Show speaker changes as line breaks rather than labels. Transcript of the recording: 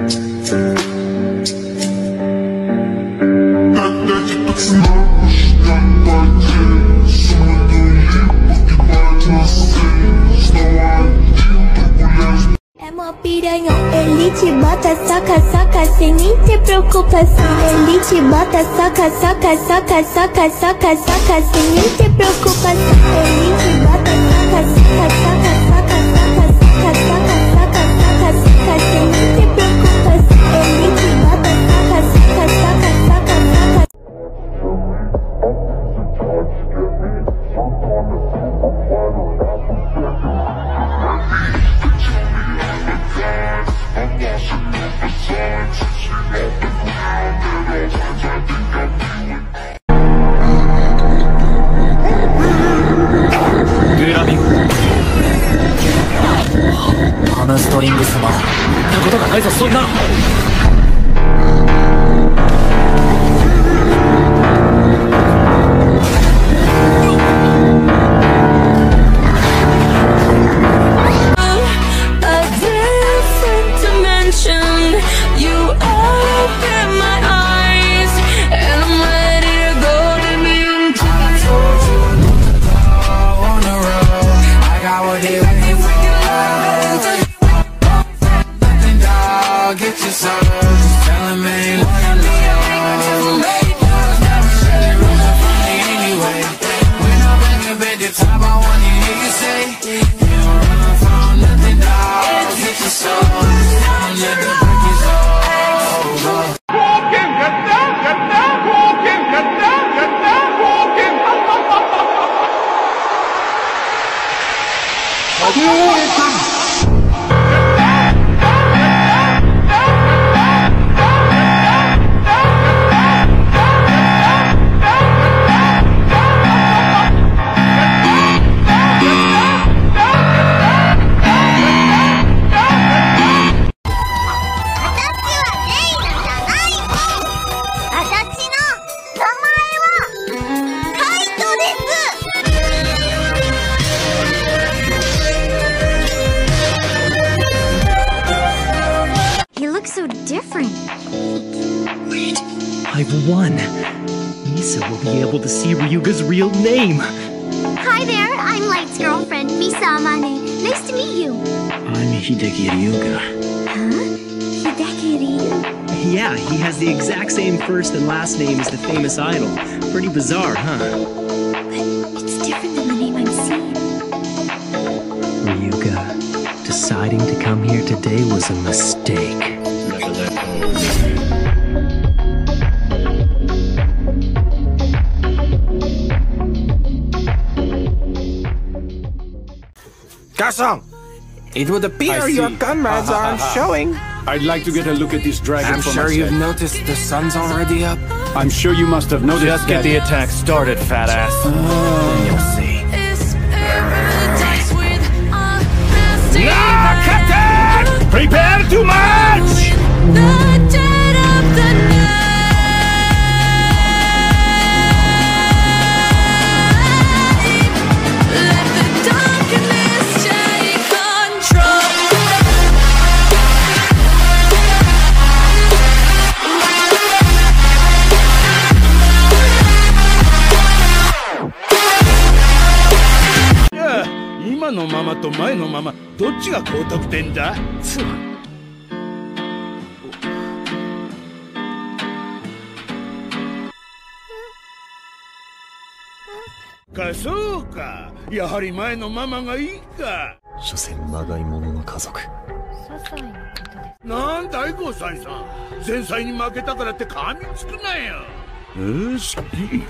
É mó piranhão, ele te bota, soca, soca, sem nem ter preocupação. Ele te bota, soca, soca, soca, soca, soca, soca, sem nem ter preocupação. Ele te bota, soca, soca, soca,
ないぞそんな。の
Get your soul. Just tell ain't what I know. I wanna hear you say, You don't run from nothing, dog. Get your soul. The.
Walking, get down, get down, walking, get down, get down, walking.
He
I've. Misa will be able to see Ryuga's real name.
Hi there, I'm Light's girlfriend, Misa Amane. Nice to meet you.
I'm Hideki Ryuga.
Huh? Hideki Ryuga?
Yeah, he has the exact same first and last name as the famous idol. Pretty bizarre, huh?
But it's different than the name I'm seeing.
Ryuga, deciding to come here today was a mistake.
Garçon! It would appear your comrades
Ha, ha, ha,
aren't showing.
I'd like to get a look at this dragon
I'm
for
sure
myself.
you've noticed the sun's already up.
I'm sure you must have noticed
Just get
that-
the attack started, fat ass. Oh. then you'll see.
It's paradise with a nasty
Captain! Prepare to march! 今のままと前のままどっちが高得点だ？つまかそうか。やはり前のママがいいか。
所詮まがい物の家族。
なんだいゴーサイさん。前菜に負けたからって噛みつくなよ。よしいい